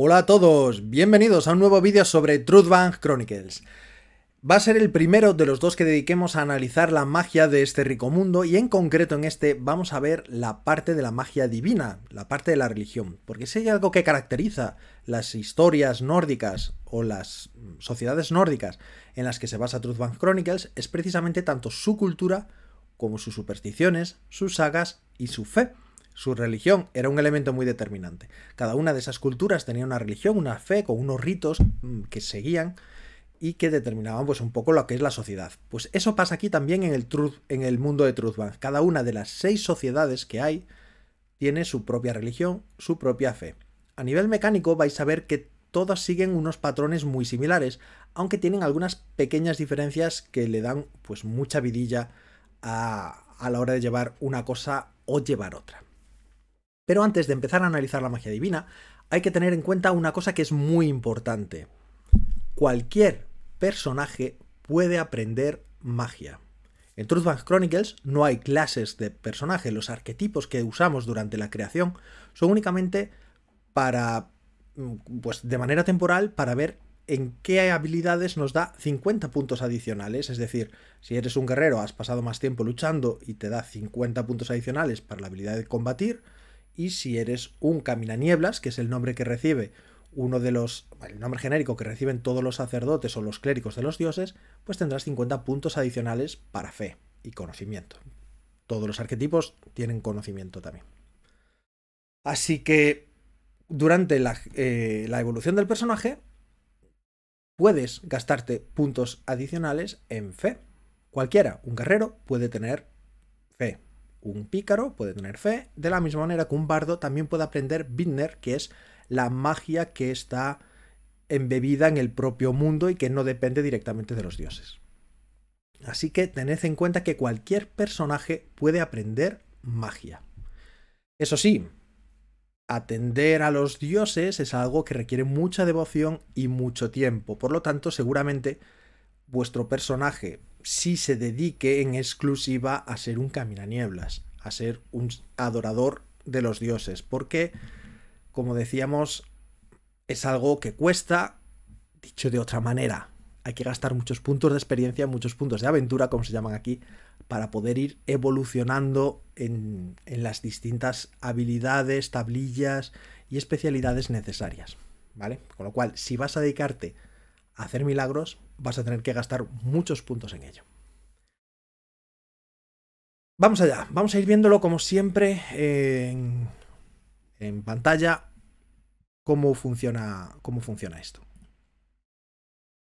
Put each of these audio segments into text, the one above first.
Hola a todos, bienvenidos a un nuevo vídeo sobre Truthbank Chronicles. Va a ser el primero de los dos que dediquemos a analizar la magia de este rico mundo y en concreto en este vamos a ver la parte de la magia divina, la parte de la religión, porque si hay algo que caracteriza las historias nórdicas o las sociedades nórdicas en las que se basa Truthbank Chronicles es precisamente tanto su cultura como sus supersticiones, sus sagas y su fe. Su religión era un elemento muy determinante. Cada una de esas culturas tenía una religión, una fe, con unos ritos mm, que seguían y que determinaban pues un poco lo que es la sociedad. Pues eso pasa aquí también en el, truth, en el mundo de Truthbank. Cada una de las seis sociedades que hay tiene su propia religión, su propia fe. A nivel mecánico vais a ver que todas siguen unos patrones muy similares, aunque tienen algunas pequeñas diferencias que le dan pues mucha vidilla a, a la hora de llevar una cosa o llevar otra. Pero antes de empezar a analizar la magia divina, hay que tener en cuenta una cosa que es muy importante. Cualquier personaje puede aprender magia. En Truthbank Chronicles no hay clases de personaje, los arquetipos que usamos durante la creación son únicamente para, mm, pues de manera temporal, para ver en qué habilidades nos da 50 puntos adicionales. Es decir, si eres un guerrero, has pasado más tiempo luchando y te da 50 puntos adicionales para la habilidad de combatir, y si eres un caminanieblas, que es el nombre que recibe uno de los, el nombre genérico que reciben todos los sacerdotes o los clérigos de los dioses, pues tendrás 50 puntos adicionales para fe y conocimiento. Todos los arquetipos tienen conocimiento también. Así que durante la, eh, la evolución del personaje puedes gastarte puntos adicionales en fe. Cualquiera, un guerrero, puede tener fe un pícaro puede tener fe, de la misma manera que un bardo también puede aprender Bittner, que es la magia que está embebida en el propio mundo y que no depende directamente de los dioses. Así que tened en cuenta que cualquier personaje puede aprender magia. Eso sí, atender a los dioses es algo que requiere mucha devoción y mucho tiempo. Por lo tanto, seguramente vuestro personaje si se dedique en exclusiva a ser un caminanieblas, a ser un adorador de los dioses, porque, como decíamos, es algo que cuesta, dicho de otra manera, hay que gastar muchos puntos de experiencia, muchos puntos de aventura, como se llaman aquí, para poder ir evolucionando en, en las distintas habilidades, tablillas y especialidades necesarias. ¿Vale? Con lo cual, si vas a dedicarte hacer milagros, vas a tener que gastar muchos puntos en ello. Vamos allá, vamos a ir viéndolo como siempre en, en pantalla cómo funciona, cómo funciona esto.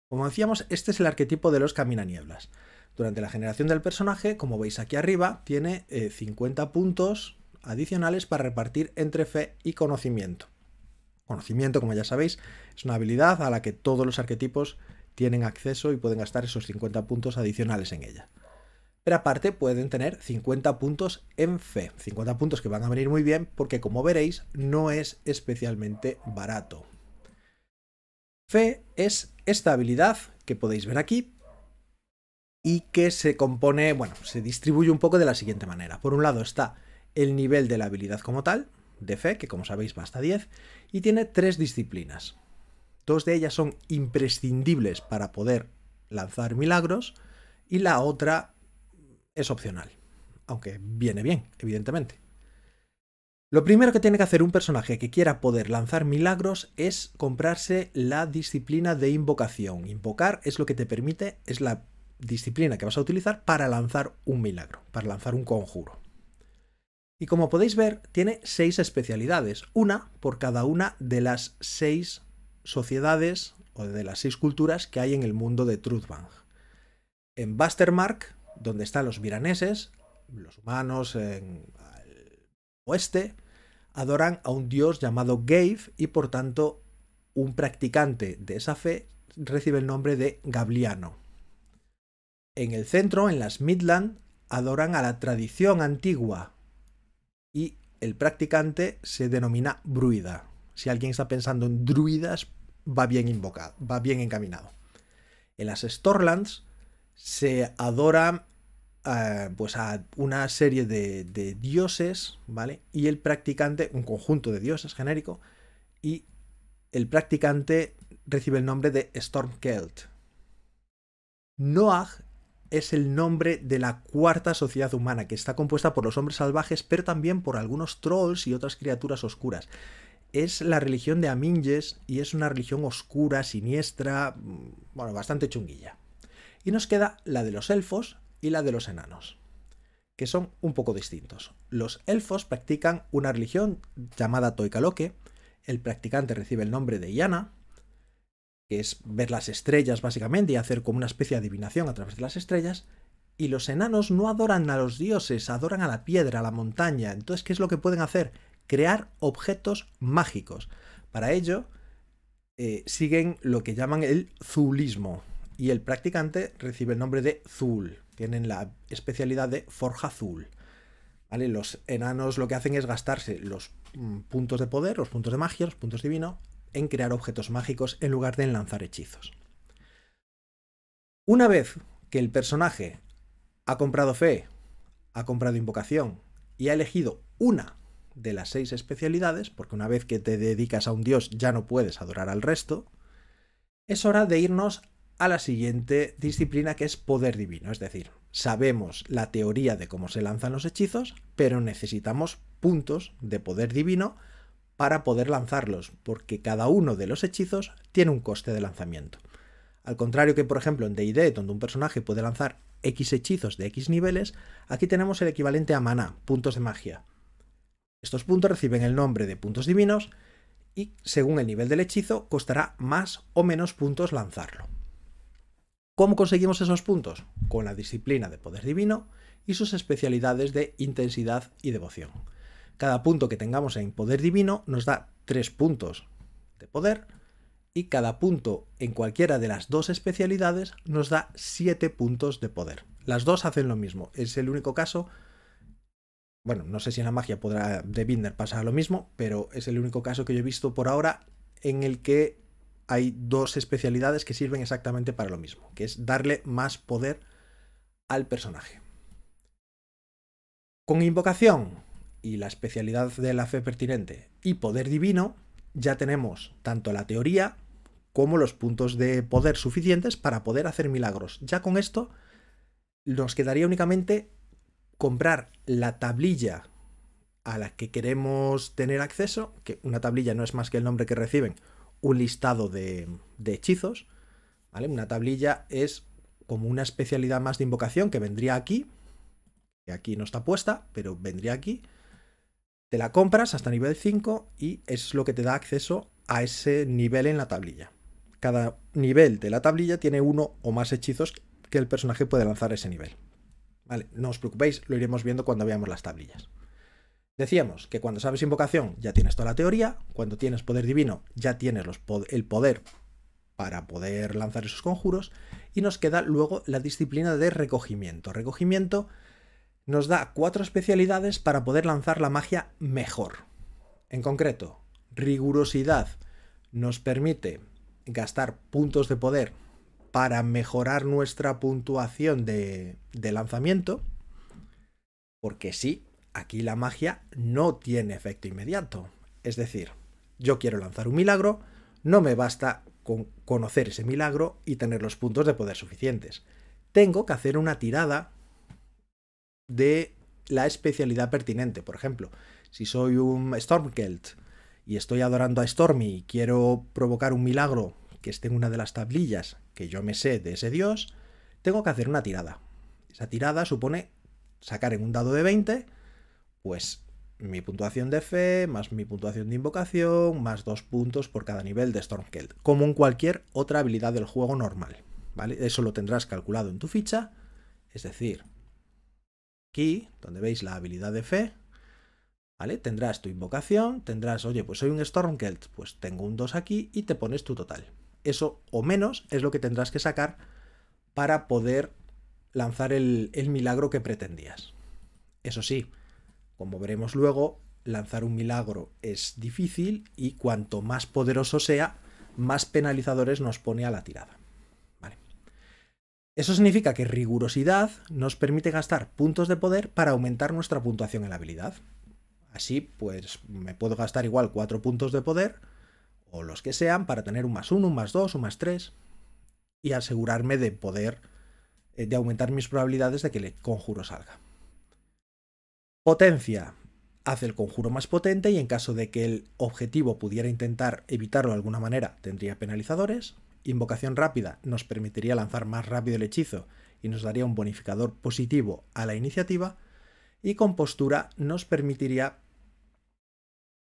Como decíamos, este es el arquetipo de los caminanieblas. Durante la generación del personaje, como veis aquí arriba, tiene 50 eh, puntos adicionales para repartir entre fe y conocimiento. Conocimiento, como ya sabéis, es una habilidad a la que todos los arquetipos tienen acceso y pueden gastar esos 50 puntos adicionales en ella. Pero aparte pueden tener 50 puntos en fe, 50 puntos que van a venir muy bien porque como veréis no es especialmente barato. Fe es esta habilidad que podéis ver aquí y que se compone, bueno, se distribuye un poco de la siguiente manera. Por un lado está el nivel de la habilidad como tal, de fe, que como sabéis va hasta 10, y tiene tres disciplinas. Dos de ellas son imprescindibles para poder lanzar milagros y la otra es opcional, aunque viene bien, evidentemente. Lo primero que tiene que hacer un personaje que quiera poder lanzar milagros es comprarse la disciplina de invocación. Invocar es lo que te permite, es la disciplina que vas a utilizar para lanzar un milagro, para lanzar un conjuro. Y como podéis ver, tiene seis especialidades, una por cada una de las seis sociedades o de las seis culturas que hay en el mundo de Truthbank. En Bastermark, donde están los viraneses, los humanos en el oeste, adoran a un dios llamado Gave y por tanto un practicante de esa fe recibe el nombre de Gabliano. En el centro, en las Midland, adoran a la tradición antigua y el practicante se denomina druida. Si alguien está pensando en druidas, va bien invocado, va bien encaminado. En las Storlands se adora eh, pues a una serie de, dioses, ¿vale? Y el practicante, un conjunto de dioses genérico, y el practicante recibe el nombre de Stormkelt. Noah es el nombre de la cuarta sociedad humana, que está compuesta por los hombres salvajes, pero también por algunos trolls y otras criaturas oscuras. Es la religión de Aminges y es una religión oscura, siniestra, bueno, bastante chunguilla. Y nos queda la de los elfos y la de los enanos, que son un poco distintos. Los elfos practican una religión llamada Toikaloke, el practicante recibe el nombre de Yana, que es ver las estrellas básicamente y hacer como una especie de adivinación a través de las estrellas, y los enanos no adoran a los dioses, adoran a la piedra, a la montaña. Entonces, ¿qué es lo que pueden hacer? Crear objetos mágicos. Para ello, eh, siguen lo que llaman el zulismo, y el practicante recibe el nombre de Zul. Tienen la especialidad de Forja Zul. Los enanos lo que hacen es gastarse los mm, puntos de poder, los puntos de magia, los puntos divinos, en crear objetos mágicos en lugar de en lanzar hechizos. Una vez que el personaje ha comprado fe, ha comprado invocación y ha elegido una de las seis especialidades, porque una vez que te dedicas a un dios ya no puedes adorar al resto, es hora de irnos a la siguiente disciplina que es poder divino. Es decir, sabemos la teoría de cómo se lanzan los hechizos, pero necesitamos puntos de poder divino para poder lanzarlos, porque cada uno de los hechizos tiene un coste de lanzamiento. Al contrario que, por ejemplo, en DD, donde un personaje puede lanzar X hechizos de X niveles, aquí tenemos el equivalente a maná, puntos de magia. Estos puntos reciben el nombre de puntos divinos y, según el nivel del hechizo, costará más o menos puntos lanzarlo. ¿Cómo conseguimos esos puntos? Con la disciplina de poder divino y sus especialidades de intensidad y devoción. Cada punto que tengamos en poder divino nos da 3 puntos de poder y cada punto en cualquiera de las dos especialidades nos da 7 puntos de poder. Las dos hacen lo mismo. Es el único caso. Bueno, no sé si en la magia podrá de Binder pasar lo mismo, pero es el único caso que yo he visto por ahora en el que hay dos especialidades que sirven exactamente para lo mismo, que es darle más poder al personaje. Con invocación y la especialidad de la fe pertinente y poder divino, ya tenemos tanto la teoría como los puntos de poder suficientes para poder hacer milagros. Ya con esto nos quedaría únicamente comprar la tablilla a la que queremos tener acceso, que una tablilla no es más que el nombre que reciben, un listado de, hechizos. ¿vale? Una tablilla es como una especialidad más de invocación que vendría aquí, que aquí no está puesta, pero vendría aquí, te la compras hasta nivel 5 y es lo que te da acceso a ese nivel en la tablilla. Cada nivel de la tablilla tiene uno o más hechizos que el personaje puede lanzar a ese nivel. Vale, no os preocupéis, lo iremos viendo cuando veamos las tablillas. Decíamos que cuando sabes invocación ya tienes toda la teoría, cuando tienes poder divino ya tienes el poder para poder lanzar esos conjuros y nos queda luego la disciplina de recogimiento. Recogimiento nos da cuatro especialidades para poder lanzar la magia mejor. En concreto, rigurosidad nos permite gastar puntos de poder para mejorar nuestra puntuación de, lanzamiento. Porque sí, aquí la magia no tiene efecto inmediato. Es decir, yo quiero lanzar un milagro, no me basta con conocer ese milagro y tener los puntos de poder suficientes. Tengo que hacer una tirada de la especialidad pertinente. Por ejemplo, si soy un Stormkelt y estoy adorando a Stormy y quiero provocar un milagro que esté en una de las tablillas que yo me sé de ese dios, tengo que hacer una tirada. Esa tirada supone sacar en un dado de 20, pues mi puntuación de fe, más mi puntuación de invocación, más dos puntos por cada nivel de Stormkelt, como en cualquier otra habilidad del juego normal. ¿vale? Eso lo tendrás calculado en tu ficha, es decir, aquí, donde veis la habilidad de fe, ¿vale? Tendrás tu invocación, tendrás, oye, pues soy un Stormkelt, pues tengo un 2 aquí y te pones tu total. Eso o menos es lo que tendrás que sacar para poder lanzar el, milagro que pretendías. Eso sí, como veremos luego, lanzar un milagro es difícil y cuanto más poderoso sea, más penalizadores nos pone a la tirada. Eso significa que rigurosidad nos permite gastar puntos de poder para aumentar nuestra puntuación en la habilidad. Así, pues me puedo gastar igual 4 puntos de poder, los que sean para tener un más uno, un más dos, un más tres y asegurarme de poder, eh, de aumentar mis probabilidades de que el conjuro salga. Potencia hace el conjuro más potente y en caso de que el objetivo pudiera intentar evitarlo de alguna manera tendría penalizadores. Invocación rápida nos permitiría lanzar más rápido el hechizo y nos daría un bonificador positivo a la iniciativa. Y compostura nos permitiría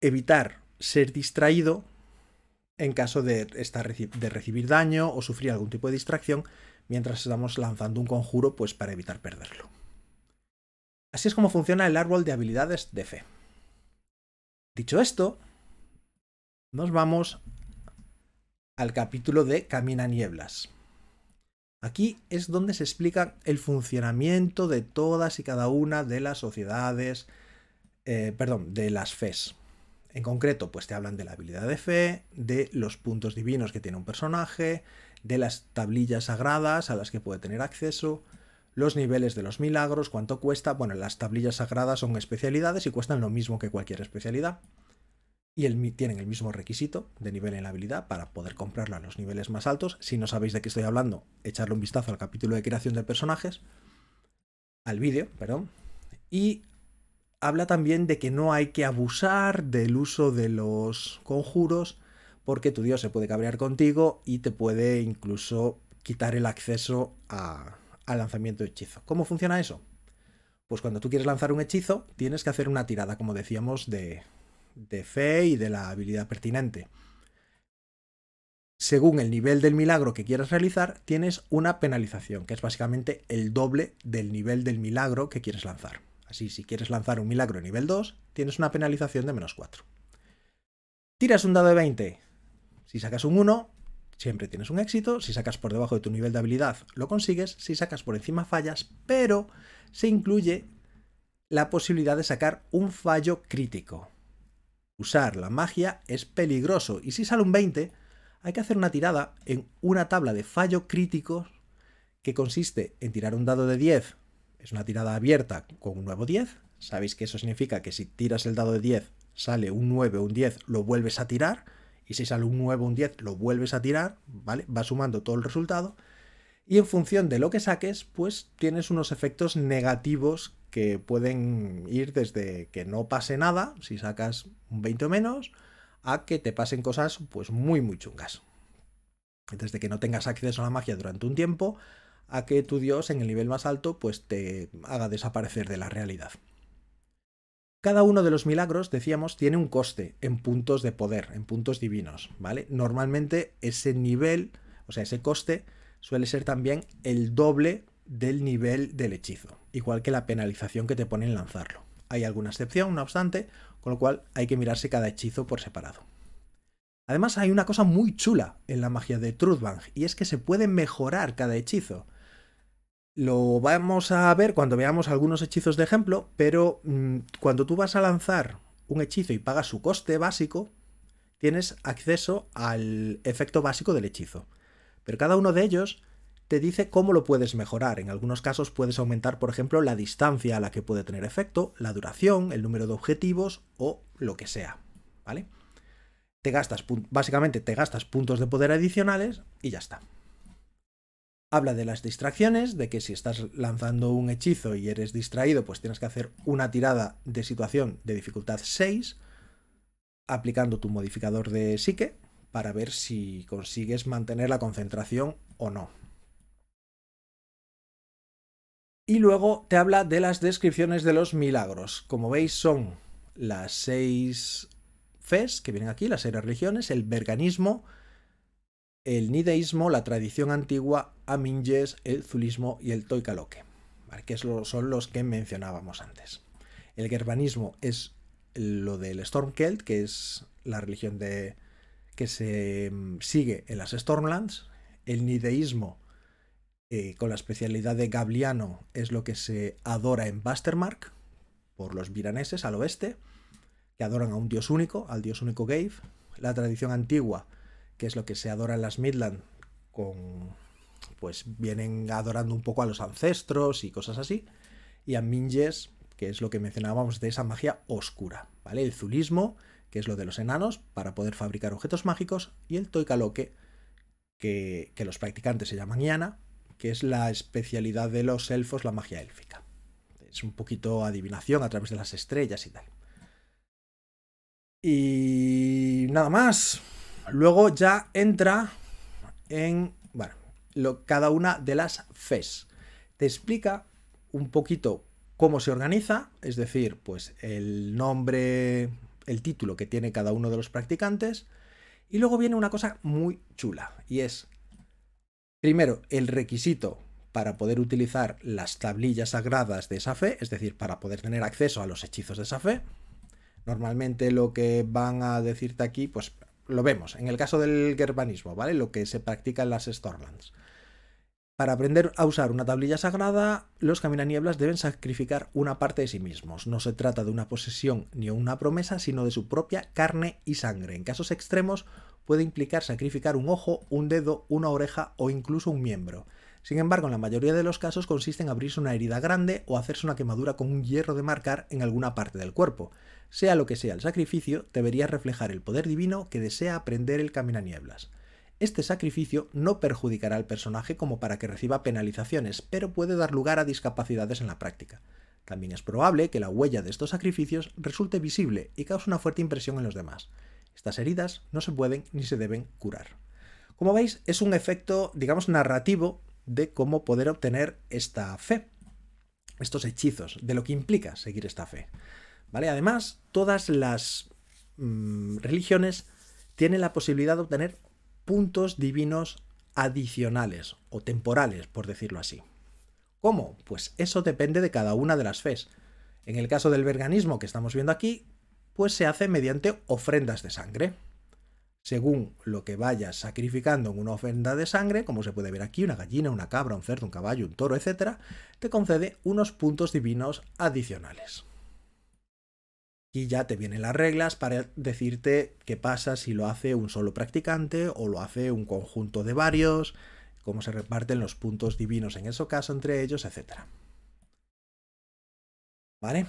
evitar ser distraído en caso de, estar, de recibir daño o sufrir algún tipo de distracción mientras estamos lanzando un conjuro pues para evitar perderlo. Así es como funciona el árbol de habilidades de fe. Dicho esto, nos vamos al capítulo de Camina Nieblas. Aquí es donde se explica el funcionamiento de todas y cada una de las sociedades, eh, perdón, de las FES. En concreto, pues te hablan de la habilidad de fe, de los puntos divinos que tiene un personaje, de las tablillas sagradas a las que puede tener acceso, los niveles de los milagros, cuánto cuesta. Bueno, las tablillas sagradas son especialidades y cuestan lo mismo que cualquier especialidad. Y tienen el mismo requisito de nivel en la habilidad para poder comprarlo a los niveles más altos. Si no sabéis de qué estoy hablando, echarle un vistazo al capítulo de creación de personajes. Al vídeo, perdón. Y habla también de que no hay que abusar del uso de los conjuros porque tu dios se puede cabrear contigo y te puede incluso quitar el acceso al lanzamiento de hechizo. ¿Cómo funciona eso? Pues cuando tú quieres lanzar un hechizo, tienes que hacer una tirada, como decíamos, de, de fe y de la habilidad pertinente. Según el nivel del milagro que quieras realizar, tienes una penalización, que es básicamente el doble del nivel del milagro que quieres lanzar. Así, si quieres lanzar un milagro nivel 2, tienes una penalización de menos 4. Tiras un dado de 20. Si sacas un 1, siempre tienes un éxito. Si sacas por debajo de tu nivel de habilidad, lo consigues. Si sacas por encima, fallas. Pero se incluye la posibilidad de sacar un fallo crítico. Usar la magia es peligroso. Y si sale un 20, hay que hacer una tirada en una tabla de fallo crítico que consiste en tirar un dado de 10 es una tirada abierta con un nuevo 10. Sabéis que eso significa que si tiras el dado de 10, sale un 9 o un 10, lo vuelves a tirar. Y si sale un 9 o un 10, lo vuelves a tirar, ¿vale? Va sumando todo el resultado. Y en función de lo que saques, pues tienes unos efectos negativos que pueden ir desde que no pase nada, si sacas un 20 o menos, a que te pasen cosas pues muy muy chungas. Desde que no tengas acceso a la magia durante un tiempo, a que tu dios en el nivel más alto pues te haga desaparecer de la realidad. Cada uno de los milagros, decíamos, tiene un coste en puntos de poder, en puntos divinos, ¿vale? Normalmente ese nivel, o sea, ese coste suele ser también el doble del nivel del hechizo, igual que la penalización que te pone en lanzarlo. Hay alguna excepción, no obstante, con lo cual hay que mirarse cada hechizo por separado. Además hay una cosa muy chula en la magia de Truthbang, y es que se puede mejorar cada hechizo. Lo vamos a ver cuando veamos algunos hechizos de ejemplo, pero mm, cuando tú vas a lanzar un hechizo y pagas su coste básico, tienes acceso al efecto básico del hechizo. Pero cada uno de ellos te dice cómo lo puedes mejorar. En algunos casos puedes aumentar, por ejemplo, la distancia a la que puede tener efecto, la duración, el número de objetivos o lo que sea. ¿Vale? Te gastas, básicamente te gastas puntos de poder adicionales y ya está. Habla de las distracciones, de que si estás lanzando un hechizo y eres distraído, pues tienes que hacer una tirada de situación de dificultad 6, aplicando tu modificador de psique, para ver si consigues mantener la concentración o no. Y luego te habla de las descripciones de los milagros. Como veis son las seis fes que vienen aquí, las seis religiones, el verganismo, el nideísmo, la tradición antigua, Aminges, el zulismo y el toicaloque, que son los que mencionábamos antes. El germanismo es lo del Stormkeld, que es la religión de, que se mm, sigue en las Stormlands. El nideísmo, eh, con la especialidad de Gabliano, es lo que se adora en Bastermark, por los viraneses al oeste, que adoran a un dios único, al dios único Gave. La tradición antigua que es lo que se adora en las Midland, con, pues vienen adorando un poco a los ancestros y cosas así, y a Minjes, que es lo que mencionábamos de esa magia oscura, ¿vale? El zulismo, que es lo de los enanos, para poder fabricar objetos mágicos, y el Toikaloke, que, que los practicantes se llaman Yana, que es la especialidad de los elfos, la magia élfica. Es un poquito adivinación a través de las estrellas y tal. Y nada más. Luego ya entra en, cada una de las FES. Te explica un poquito cómo se organiza, es decir, pues el nombre, el título que tiene cada uno de los practicantes. Y luego viene una cosa muy chula, y es, primero, el requisito para poder utilizar las tablillas sagradas de esa fe, es decir, para poder tener acceso a los hechizos de esa fe. Normalmente lo que van a decirte aquí, pues lo vemos. En el caso del gerbanismo, ¿vale? Lo que se practica en las Stormlands. Para aprender a usar una tablilla sagrada, los caminanieblas deben sacrificar una parte de sí mismos. No se trata de una posesión ni una promesa, sino de su propia carne y sangre. En casos extremos puede implicar sacrificar un ojo, un dedo, una oreja o incluso un miembro. Sin embargo, en la mayoría de los casos consiste en abrirse una herida grande o hacerse una quemadura con un hierro de marcar en alguna parte del cuerpo. Sea lo que sea el sacrificio, debería reflejar el poder divino que desea aprender el caminanieblas. Este sacrificio no perjudicará al personaje como para que reciba penalizaciones, pero puede dar lugar a discapacidades en la práctica. También es probable que la huella de estos sacrificios resulte visible y cause una fuerte impresión en los demás. Estas heridas no se pueden ni se deben curar. Como veis, es un efecto, digamos, narrativo de cómo poder obtener esta fe, estos hechizos, de lo que implica seguir esta fe. Además, todas las mm, religiones tienen la posibilidad de obtener puntos divinos adicionales o temporales, por decirlo así. ¿Cómo? Pues eso depende de cada una de las fes. En el caso del veganismo que estamos viendo aquí, pues se hace mediante ofrendas de sangre. Según lo que vayas sacrificando en una ofrenda de sangre, como se puede ver aquí, una gallina, una cabra, un cerdo, un caballo, un toro, etc., te concede unos puntos divinos adicionales. Y ya te vienen las reglas para decirte qué pasa si lo hace un solo practicante o lo hace un conjunto de varios, cómo se reparten los puntos divinos en ese caso entre ellos, etc. ¿Vale?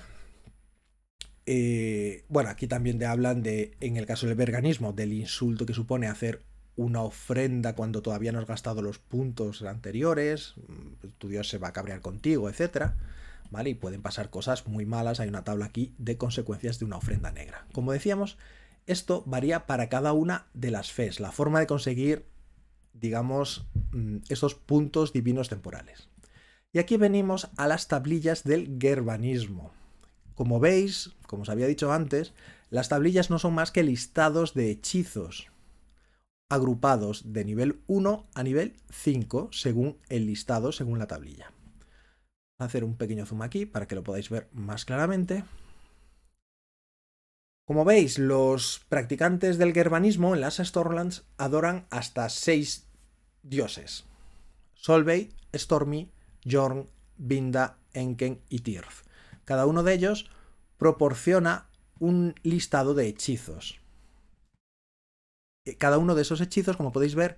Eh, bueno, aquí también te hablan de, en el caso del veganismo, del insulto que supone hacer una ofrenda cuando todavía no has gastado los puntos anteriores, tu dios se va a cabrear contigo, etcétera. Y pueden pasar cosas muy malas. Hay una tabla aquí de consecuencias de una ofrenda negra. Como decíamos, esto varía para cada una de las fes, la forma de conseguir, digamos, mm, esos puntos divinos temporales. Y aquí venimos a las tablillas del gerbanismo. Como veis, como os había dicho antes, las tablillas no son más que listados de hechizos agrupados de nivel 1 a nivel 5 según el listado, según la tablilla hacer un pequeño zoom aquí para que lo podáis ver más claramente. Como veis, los practicantes del germanismo en las Stormlands adoran hasta seis dioses. Solveig, Stormy, Jorn, Vinda, Enken y Tirth. Cada uno de ellos proporciona un listado de hechizos. Eh, cada uno de esos hechizos, como podéis ver,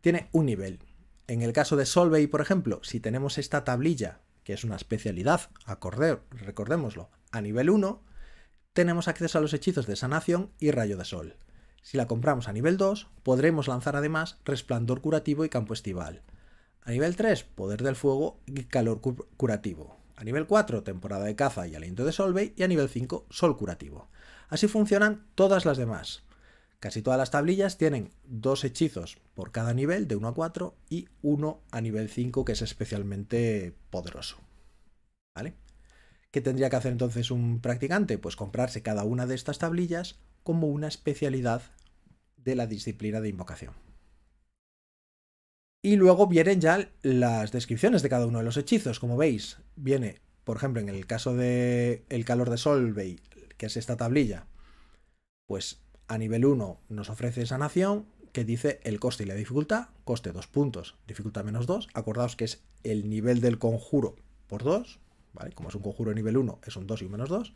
tiene un nivel. En el caso de Solveig, por ejemplo, si tenemos esta tablilla que es una especialidad, acordé, recordémoslo, a nivel 1, tenemos acceso a los hechizos de sanación y rayo de sol. Si la compramos a nivel 2, podremos lanzar además resplandor curativo y campo estival. A nivel 3, poder del fuego y calor curativo. A nivel 4, temporada de caza y aliento de Solvay. Y a nivel 5, sol curativo. Así funcionan todas las demás. Casi todas las tablillas tienen dos hechizos por cada nivel, de 1 a 4, y uno a nivel 5, que es especialmente poderoso. ¿Vale? ¿Qué tendría que hacer entonces un practicante? Pues comprarse cada una de estas tablillas como una especialidad de la disciplina de invocación. Y luego vienen ya las descripciones de cada uno de los hechizos. Como veis, viene, por ejemplo, en el caso de el calor de Solvay, que es esta tablilla, pues a nivel 1 nos ofrece sanación que dice el coste y la dificultad, coste 2 puntos, dificultad menos 2, acordaos que es el nivel del conjuro por 2, ¿vale? Como es un conjuro de nivel 1, es un 2 y un menos 2.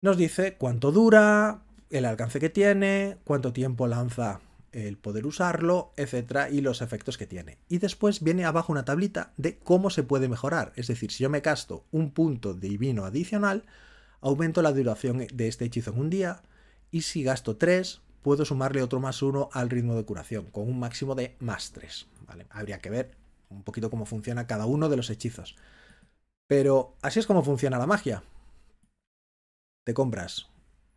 Nos dice cuánto dura, el alcance que tiene, cuánto tiempo lanza el poder usarlo, etcétera, y los efectos que tiene. Y después viene abajo una tablita de cómo se puede mejorar. Es decir, si yo me casto un punto divino adicional, aumento la duración de este hechizo en un día, y si gasto 3, puedo sumarle otro más 1 al ritmo de curación, con un máximo de más 3. ¿vale? Habría que ver un poquito cómo funciona cada uno de los hechizos. Pero así es como funciona la magia. Te compras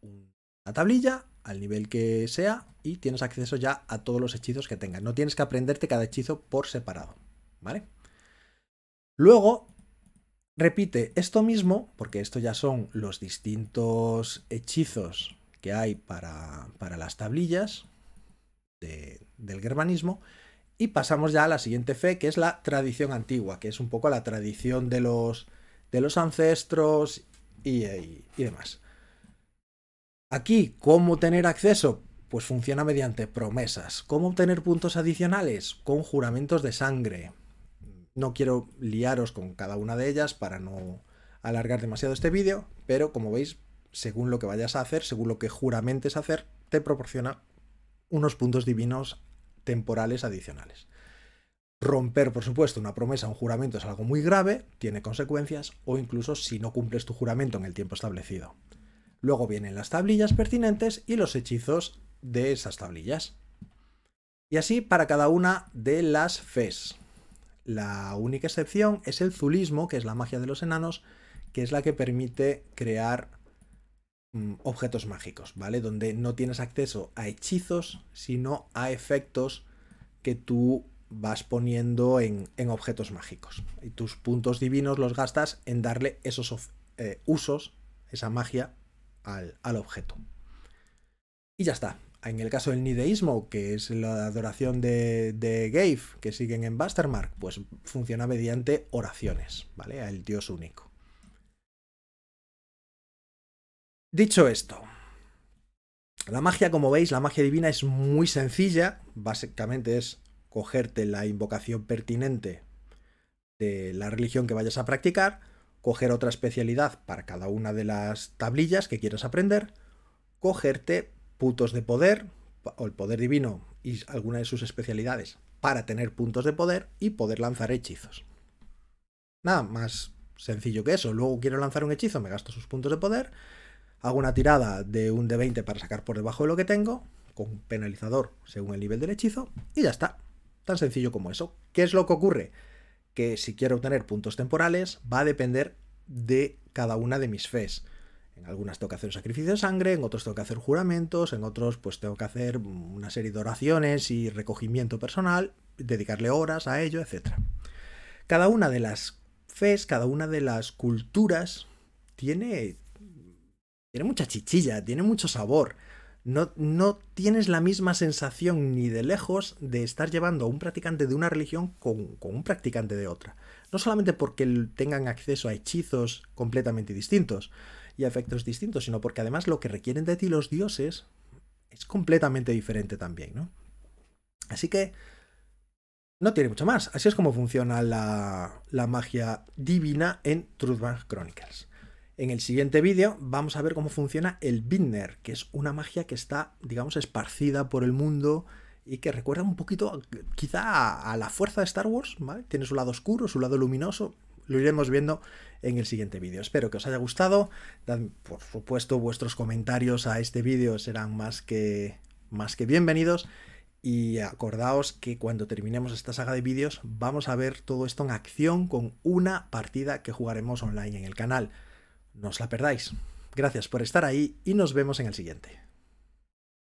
una tablilla al nivel que sea y tienes acceso ya a todos los hechizos que tengas. No tienes que aprenderte cada hechizo por separado, ¿vale? Luego, repite esto mismo, porque esto ya son los distintos hechizos que hay para, para las tablillas del germanismo, y pasamos ya a la siguiente fe, que es la tradición antigua, que es un poco la tradición de los, de los ancestros y, y, demás. Aquí, ¿cómo tener acceso? Pues funciona mediante promesas. ¿Cómo obtener puntos adicionales? Con juramentos de sangre. No quiero liaros con cada una de ellas para no alargar demasiado este vídeo, pero como veis, según lo que vayas a hacer, según lo que juramentes hacer, te proporciona unos puntos divinos temporales adicionales. Romper, por supuesto, una promesa, un juramento es algo muy grave, tiene consecuencias, o incluso si no cumples tu juramento en el tiempo establecido. Luego vienen las tablillas pertinentes y los hechizos de esas tablillas. Y así para cada una de las fes. La única excepción es el zulismo, que es la magia de los enanos, que es la que permite crear objetos mágicos, ¿vale? Donde no tienes acceso a hechizos, sino a efectos que tú vas poniendo en, objetos mágicos. Y tus puntos divinos los gastas en darle esos eh, usos, esa magia, al, objeto. Y ya está. En el caso del nideísmo, que es la adoración de, de Gave, que siguen en Bastermark, pues funciona mediante oraciones, ¿vale? Al dios único. Dicho esto, la magia, como veis, la magia divina es muy sencilla. Básicamente es cogerte la invocación pertinente de la religión que vayas a practicar, coger otra especialidad para cada una de las tablillas que quieras aprender, cogerte puntos de poder, o el poder divino y alguna de sus especialidades para tener puntos de poder y poder lanzar hechizos. Nada más sencillo que eso. Luego quiero lanzar un hechizo, me gasto sus puntos de poder Hago una tirada de un D20 para sacar por debajo de lo que tengo, con penalizador según el nivel del hechizo, y ya está. Tan sencillo como eso. ¿Qué es lo que ocurre? Que si quiero obtener puntos temporales, va a depender de cada una de mis fes. En algunas tengo que hacer sacrificio de sangre, en otros tengo que hacer juramentos, en otros pues tengo que hacer una serie de oraciones y recogimiento personal, dedicarle horas a ello, etc. Cada una de las fes, cada una de las culturas tiene, tiene mucha chichilla, tiene mucho sabor. No, no, tienes la misma sensación ni de lejos de estar llevando a un practicante de una religión con, un practicante de otra. No solamente porque tengan acceso a hechizos completamente distintos y a efectos distintos, sino porque además lo que requieren de ti los dioses es completamente diferente también, ¿no? Así que no tiene mucho más. Así es como funciona la, la magia divina en Truthbank Chronicles. En el siguiente vídeo vamos a ver cómo funciona el Binner, que es una magia que está, digamos, esparcida por el mundo y que recuerda un poquito quizá a, la fuerza de Star Wars, ¿vale? Tiene su lado oscuro, su lado luminoso, lo iremos viendo en el siguiente vídeo. Espero que os haya gustado. por supuesto, vuestros comentarios a este vídeo serán más que, más que bienvenidos. Y acordaos que cuando terminemos esta saga de vídeos vamos a ver todo esto en acción con una partida que jugaremos online en el canal. No os la perdáis. Gracias por estar ahí y nos vemos en el siguiente.